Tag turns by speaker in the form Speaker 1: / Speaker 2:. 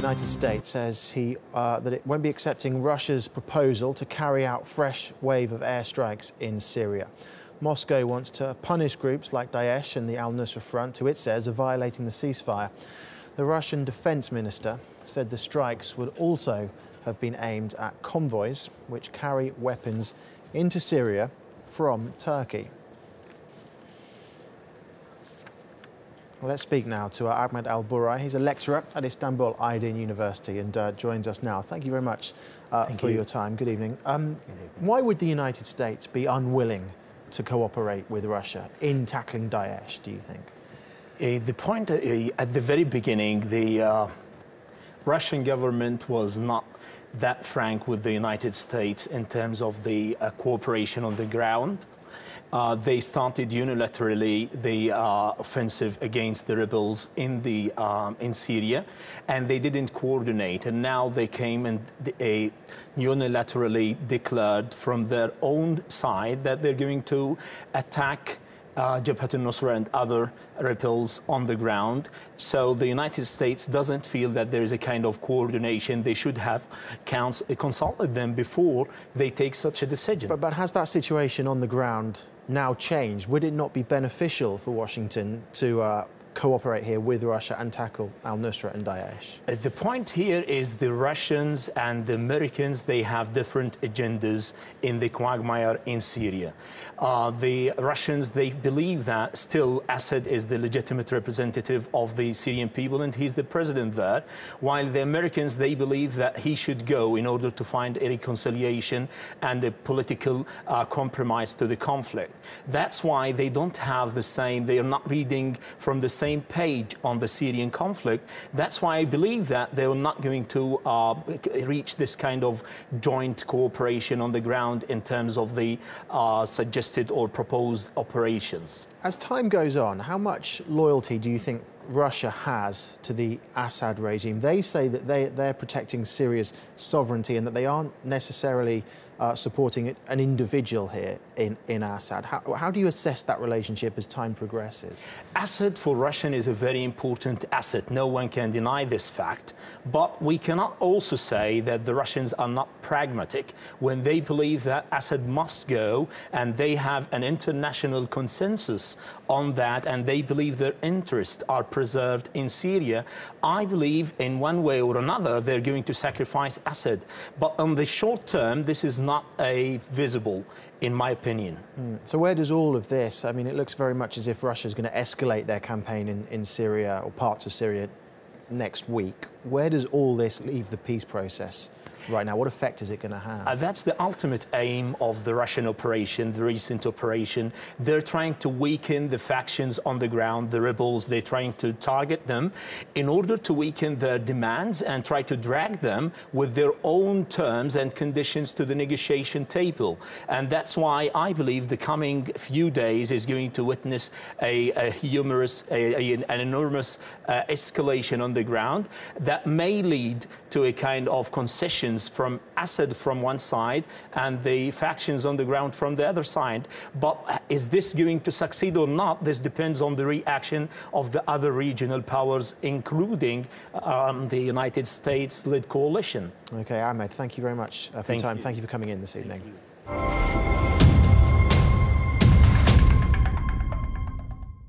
Speaker 1: United States says he, uh, that it won't be accepting Russia's proposal to carry out fresh wave of airstrikes in Syria. Moscow wants to punish groups like Daesh and the al-Nusra Front, who it says are violating the ceasefire. The Russian defense minister said the strikes would also have been aimed at convoys which carry weapons into Syria from Turkey. Let's speak now to uh, Ahmed Alburai. He's a lecturer at Istanbul Aydin University and uh, joins us now. Thank you very much uh, for you. your time. Good evening. Um, Good evening. Why would the United States be unwilling to cooperate with Russia in tackling Daesh, do you think?
Speaker 2: Uh, the point uh, at the very beginning, the uh, Russian government was not that frank with the United States in terms of the cooperation on the ground. Uh, they started unilaterally the uh, offensive against the rebels in the um, in Syria, and they didn't coordinate. And now they came and they unilaterally declared from their own side that they're going to attack uh, Jabhat al-Nusra and other rebels on the ground. So the United States doesn't feel that there is a kind of coordination. They should have consulted them before they take such a decision.
Speaker 1: But, but has that situation on the ground now changed? Would it not be beneficial for Washington to uh, cooperate here with Russia and tackle al-Nusra and Daesh?
Speaker 2: Uh, the point here is the Russians and the Americans, they have different agendas in the quagmire in Syria. Uh, the Russians, they believe that still Assad is the legitimate representative of the Syrian people and he's the president there, while the Americans, they believe that he should go in order to find a reconciliation and a political uh, compromise to the conflict. That's why they don't have the same, they are not reading from the same page on the Syrian conflict. That's why I believe that they're not going to uh, reach this kind of joint cooperation on the ground in terms of the uh, suggested or proposed operations.
Speaker 1: As time goes on, how much loyalty do you think Russia has to the Assad regime. They say that they, they're protecting Syria's sovereignty and that they aren't necessarily uh, supporting an individual here in, in Assad. How, how do you assess that relationship as time progresses?
Speaker 2: Assad for Russian is a very important asset. No one can deny this fact. But we cannot also say that the Russians are not pragmatic when they believe that Assad must go and they have an international consensus on that and they believe their interests are preserved in Syria. I believe in one way or another they're going to sacrifice Assad. But on the short term, this is not not a visible, in my opinion.
Speaker 1: Mm. So where does all of this, I mean, it looks very much as if Russia is going to escalate their campaign in, in Syria or parts of Syria next week. Where does all this leave the peace process? right now? What effect is it going to have? Uh,
Speaker 2: that's the ultimate aim of the Russian operation, the recent operation. They're trying to weaken the factions on the ground, the rebels. They're trying to target them in order to weaken their demands and try to drag them with their own terms and conditions to the negotiation table. And that's why I believe the coming few days is going to witness a, a humorous, a, a, an enormous uh, escalation on the ground that may lead to a kind of concessions from Assad from one side and the factions on the ground from the other side. But is this going to succeed or not? This depends on the reaction of the other regional powers, including um, the United States-led coalition.
Speaker 1: Okay, Ahmed, thank you very much uh, for thank your time. You. Thank you for coming in this evening.